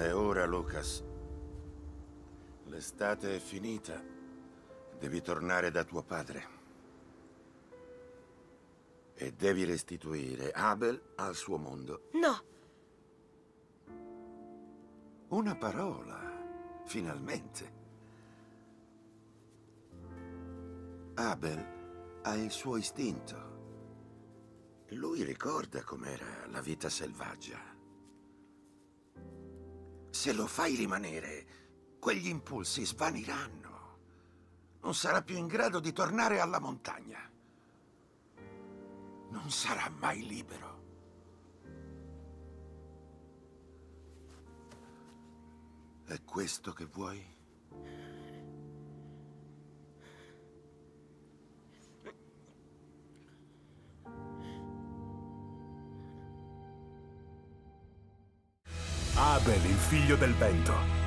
E ora, Lucas, l'estate è finita. Devi tornare da tuo padre. E devi restituire Abel al suo mondo. No, Una parola, finalmente. Abel ha il suo istinto. Lui ricorda com'era la vita selvaggia. Se lo fai rimanere, quegli impulsi svaniranno. Non sarà più in grado di tornare alla montagna. Non sarà mai libero. È questo che vuoi? Abel, il figlio del vento.